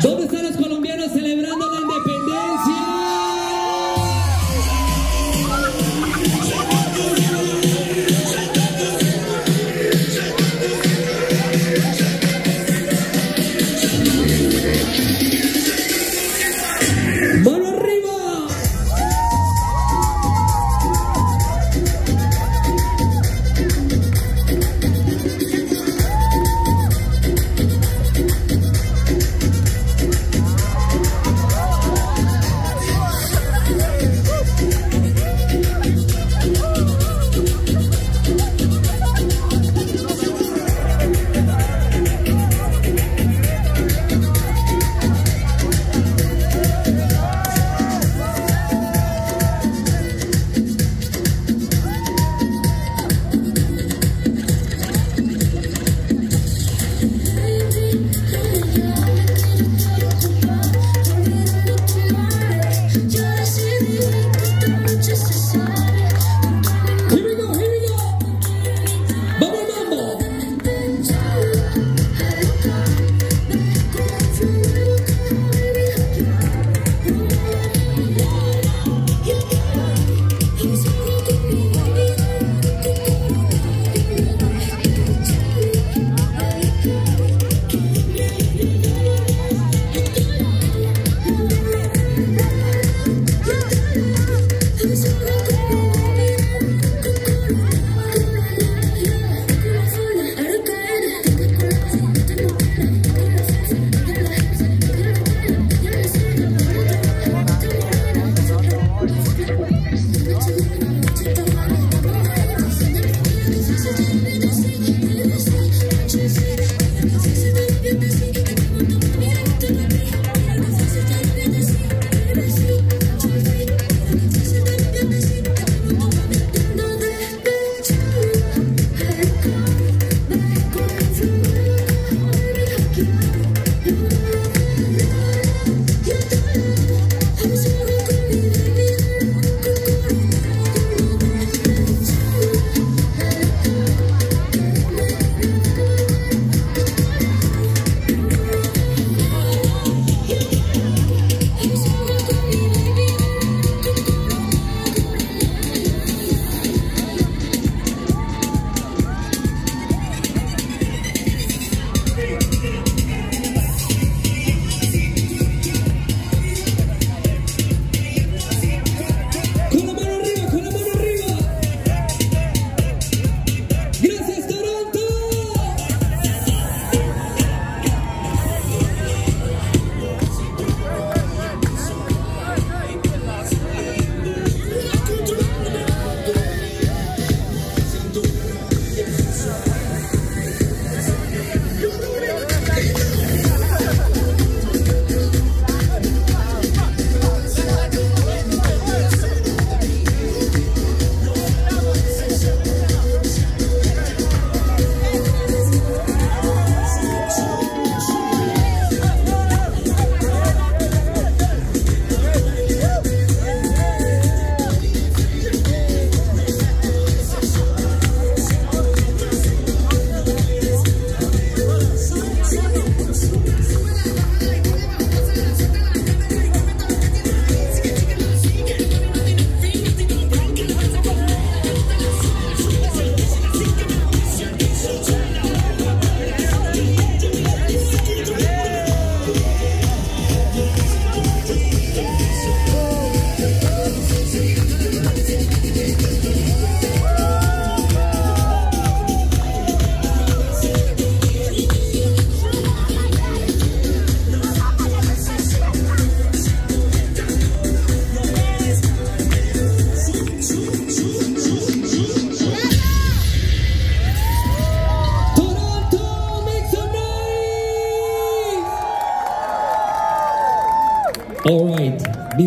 ¿Dónde están los colombianos celebrando la?